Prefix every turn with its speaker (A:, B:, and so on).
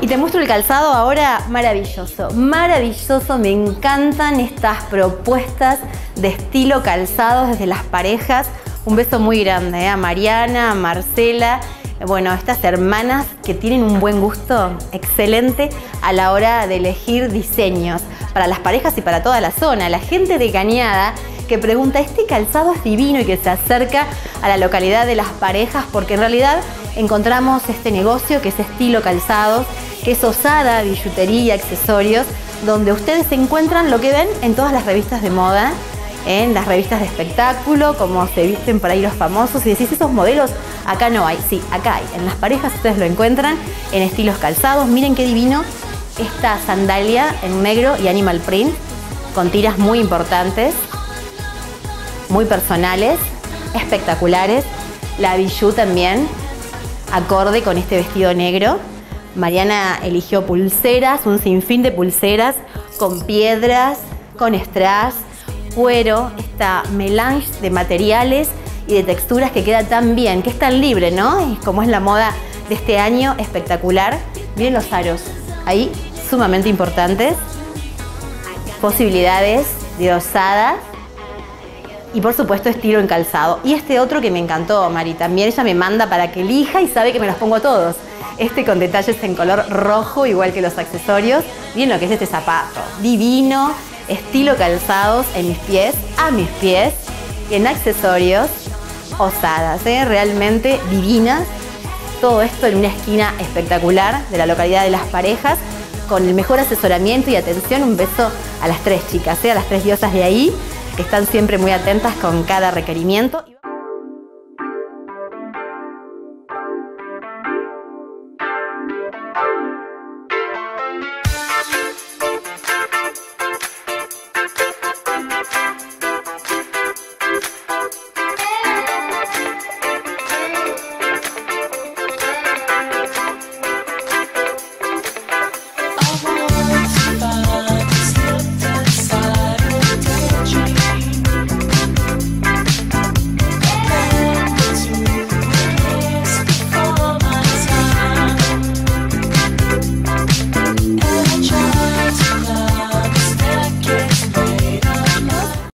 A: Y te muestro el calzado ahora maravilloso, maravilloso, me encantan estas propuestas de estilo calzado desde las parejas. Un beso muy grande ¿eh? a Mariana, a Marcela, bueno, estas hermanas que tienen un buen gusto excelente a la hora de elegir diseños para las parejas y para toda la zona. La gente de Cañada que pregunta, ¿este calzado es divino y que se acerca a la localidad de las parejas? Porque en realidad encontramos este negocio que es estilo calzados, que es osada, billutería, accesorios, donde ustedes encuentran lo que ven en todas las revistas de moda, en las revistas de espectáculo, como se visten por ahí los famosos, y decís, esos modelos acá no hay, sí, acá hay. En las parejas ustedes lo encuentran en estilos calzados, miren qué divino esta sandalia en negro y animal print, con tiras muy importantes, muy personales, espectaculares. La bijou también, acorde con este vestido negro. Mariana eligió pulseras, un sinfín de pulseras con piedras, con strass, cuero, esta melange de materiales y de texturas que queda tan bien, que es tan libre, ¿no? Y como es la moda de este año, espectacular. Miren los aros, ahí sumamente importantes. Posibilidades de osadas y por supuesto estilo en calzado. Y este otro que me encantó, Mari, también ella me manda para que elija y sabe que me los pongo todos. Este con detalles en color rojo, igual que los accesorios. Miren lo que es este zapato. Divino, estilo calzados en mis pies, a mis pies, y en accesorios osadas, ¿eh? realmente divinas. Todo esto en una esquina espectacular de la localidad de Las Parejas, con el mejor asesoramiento y atención. Un beso a las tres chicas, ¿eh? a las tres diosas de ahí que están siempre muy atentas con cada requerimiento.